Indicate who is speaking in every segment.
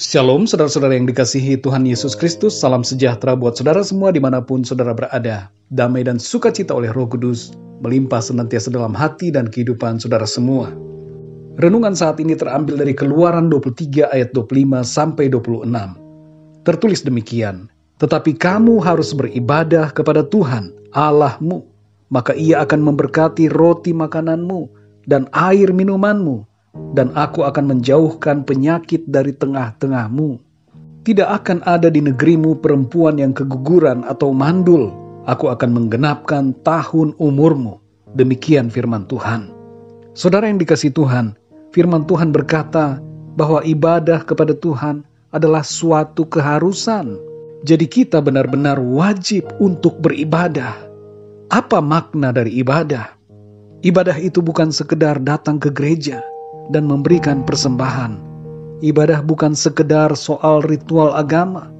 Speaker 1: Shalom saudara-saudara yang dikasihi Tuhan Yesus Kristus, salam sejahtera buat saudara semua di mana pun saudara berada. Damai dan sukacita oleh roh kudus, melimpah senantiasa dalam hati dan kehidupan saudara semua. Renungan saat ini terambil dari keluaran 23 ayat 25 sampai 26. Tertulis demikian, Tetapi kamu harus beribadah kepada Tuhan, Allahmu, maka ia akan memberkati roti makananmu dan air minumanmu, dan aku akan menjauhkan penyakit dari tengah-tengahmu. Tidak akan ada di negerimu perempuan yang keguguran atau mandul. Aku akan menggenapkan tahun umurmu. Demikian firman Tuhan. Saudara yang dikasih Tuhan, firman Tuhan berkata bahwa ibadah kepada Tuhan adalah suatu keharusan. Jadi kita benar-benar wajib untuk beribadah. Apa makna dari ibadah? Ibadah itu bukan sekedar datang ke gereja, dan memberikan persembahan. Ibadah bukan sekedar soal ritual agama,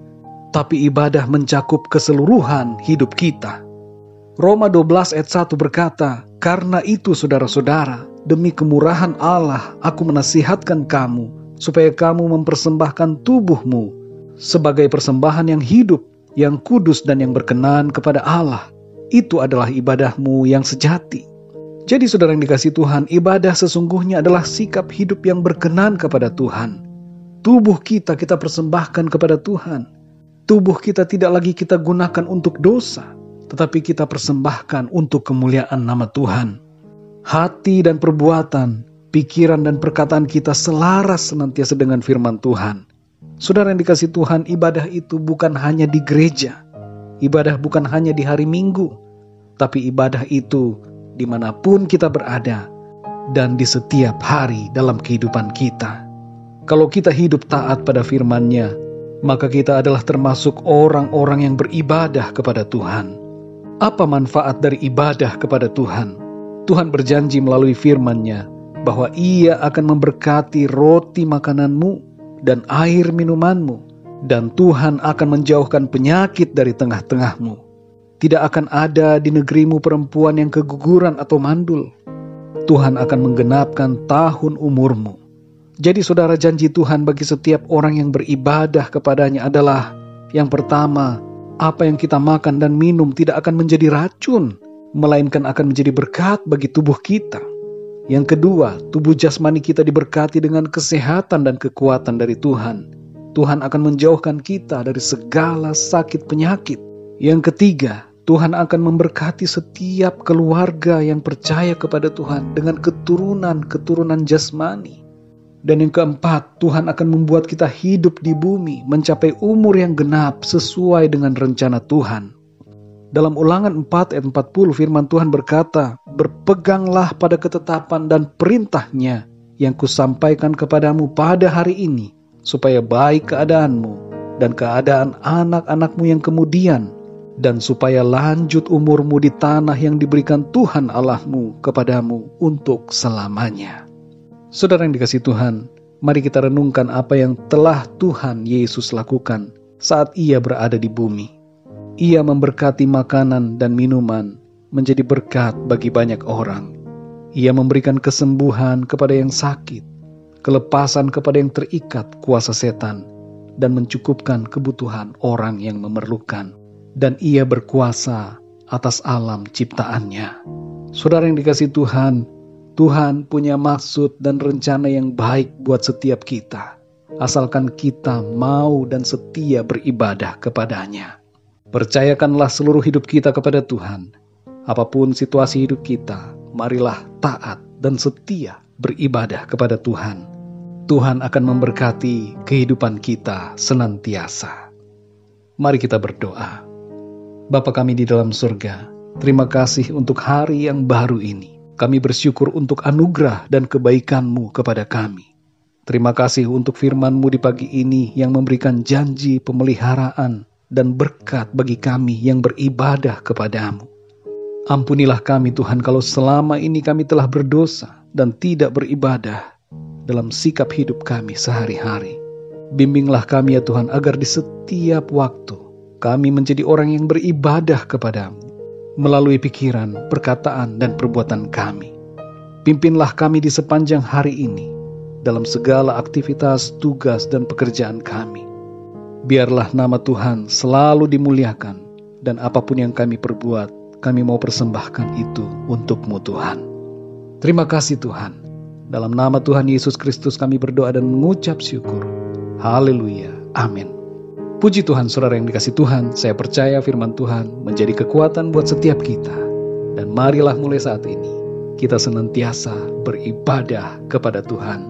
Speaker 1: tapi ibadah mencakup keseluruhan hidup kita. Roma 12 ayat 1 berkata, Karena itu saudara-saudara, demi kemurahan Allah aku menasihatkan kamu, supaya kamu mempersembahkan tubuhmu sebagai persembahan yang hidup, yang kudus dan yang berkenan kepada Allah. Itu adalah ibadahmu yang sejati. Jadi saudara yang dikasih Tuhan, ibadah sesungguhnya adalah sikap hidup yang berkenan kepada Tuhan. Tubuh kita kita persembahkan kepada Tuhan. Tubuh kita tidak lagi kita gunakan untuk dosa, tetapi kita persembahkan untuk kemuliaan nama Tuhan. Hati dan perbuatan, pikiran dan perkataan kita selaras senantiasa dengan firman Tuhan. Saudara yang dikasih Tuhan, ibadah itu bukan hanya di gereja. Ibadah bukan hanya di hari Minggu, tapi ibadah itu di mana pun kita berada, dan di setiap hari dalam kehidupan kita. Kalau kita hidup taat pada firman-Nya, maka kita adalah termasuk orang-orang yang beribadah kepada Tuhan. Apa manfaat dari ibadah kepada Tuhan? Tuhan berjanji melalui firman-Nya bahwa Ia akan memberkati roti makananmu dan air minumanmu, dan Tuhan akan menjauhkan penyakit dari tengah-tengahmu. Tidak akan ada di negerimu perempuan yang keguguran atau mandul. Tuhan akan menggenapkan tahun umurmu. Jadi saudara janji Tuhan bagi setiap orang yang beribadah kepadanya adalah yang pertama, apa yang kita makan dan minum tidak akan menjadi racun, melainkan akan menjadi berkat bagi tubuh kita. Yang kedua, tubuh jasmani kita diberkati dengan kesehatan dan kekuatan dari Tuhan. Tuhan akan menjauhkan kita dari segala sakit penyakit. Yang ketiga, Tuhan akan memberkati setiap keluarga yang percaya kepada Tuhan dengan keturunan-keturunan jasmani. Dan yang keempat, Tuhan akan membuat kita hidup di bumi mencapai umur yang genap sesuai dengan rencana Tuhan. Dalam ulangan 4 ayat 40 firman Tuhan berkata, Berpeganglah pada ketetapan dan perintahnya yang kusampaikan kepadamu pada hari ini, supaya baik keadaanmu dan keadaan anak-anakmu yang kemudian, dan supaya lanjut umurmu di tanah yang diberikan Tuhan Allahmu kepadamu untuk selamanya. Saudara yang dikasih Tuhan, mari kita renungkan apa yang telah Tuhan Yesus lakukan saat ia berada di bumi. Ia memberkati makanan dan minuman menjadi berkat bagi banyak orang. Ia memberikan kesembuhan kepada yang sakit, kelepasan kepada yang terikat kuasa setan, dan mencukupkan kebutuhan orang yang memerlukan dan ia berkuasa atas alam ciptaannya. Saudara yang dikasih Tuhan, Tuhan punya maksud dan rencana yang baik buat setiap kita. Asalkan kita mau dan setia beribadah kepadanya. Percayakanlah seluruh hidup kita kepada Tuhan. Apa pun situasi hidup kita, marilah taat dan setia beribadah kepada Tuhan. Tuhan akan memberkati kehidupan kita senantiasa. Mari kita berdoa. Bapa kami di dalam surga, terima kasih untuk hari yang baru ini. Kami bersyukur untuk anugerah dan kebaikan-Mu kepada kami. Terima kasih untuk firman-Mu di pagi ini yang memberikan janji pemeliharaan dan berkat bagi kami yang beribadah kepadamu. Ampunilah kami Tuhan kalau selama ini kami telah berdosa dan tidak beribadah dalam sikap hidup kami sehari-hari. Bimbinglah kami ya Tuhan agar di setiap waktu kami menjadi orang yang beribadah kepadamu melalui pikiran, perkataan, dan perbuatan kami. Pimpinlah kami di sepanjang hari ini, dalam segala aktivitas, tugas, dan pekerjaan kami. Biarlah nama Tuhan selalu dimuliakan, dan apa pun yang kami perbuat, kami mau persembahkan itu untukmu Tuhan. Terima kasih Tuhan. Dalam nama Tuhan Yesus Kristus kami berdoa dan mengucap syukur. Haleluya. Amin. Puji Tuhan, saudara yang dikasih Tuhan, saya percaya firman Tuhan menjadi kekuatan buat setiap kita. Dan marilah mulai saat ini, kita senantiasa beribadah kepada Tuhan.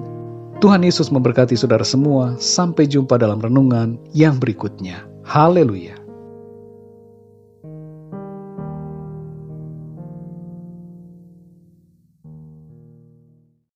Speaker 1: Tuhan Yesus memberkati saudara semua, sampai jumpa dalam renungan yang berikutnya. Haleluya.